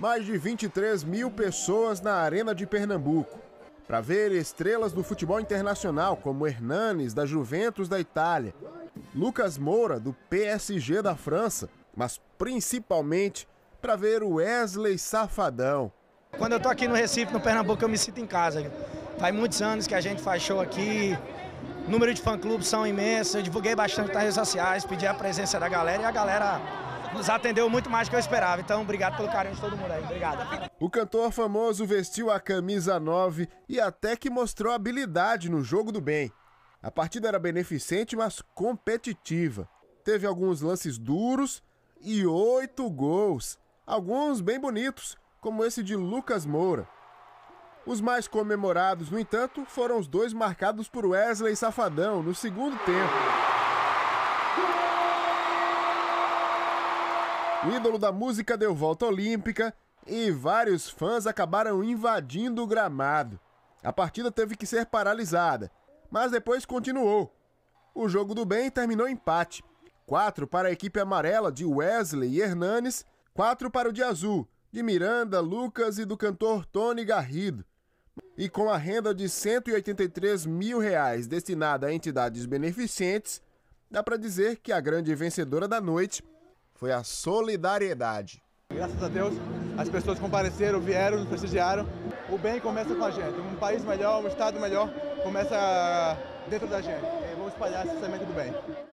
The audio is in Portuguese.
mais de 23 mil pessoas na Arena de Pernambuco para ver estrelas do futebol internacional como Hernanes, da Juventus da Itália, Lucas Moura, do PSG da França, mas principalmente para ver o Wesley Safadão. Quando eu tô aqui no Recife, no Pernambuco, eu me sinto em casa. Faz muitos anos que a gente faz show aqui, número de fã-clubes são imensos, eu divulguei bastante nas redes sociais, pedi a presença da galera e a galera nos atendeu muito mais do que eu esperava. Então, obrigado pelo carinho de todo mundo aí. Obrigado. O cantor famoso vestiu a camisa 9 e até que mostrou habilidade no jogo do bem. A partida era beneficente, mas competitiva. Teve alguns lances duros e oito gols. Alguns bem bonitos, como esse de Lucas Moura. Os mais comemorados, no entanto, foram os dois marcados por Wesley Safadão no segundo tempo. O ídolo da música deu volta olímpica e vários fãs acabaram invadindo o gramado. A partida teve que ser paralisada, mas depois continuou. O jogo do bem terminou empate. Quatro para a equipe amarela de Wesley e Hernanes, quatro para o de azul, de Miranda, Lucas e do cantor Tony Garrido. E com a renda de 183 mil reais destinada a entidades beneficentes, dá para dizer que a grande vencedora da noite foi a solidariedade. Graças a Deus, as pessoas compareceram, vieram, nos prestigiaram. O bem começa com a gente. Um país melhor, um estado melhor começa dentro da gente. Vamos espalhar esse semente do bem.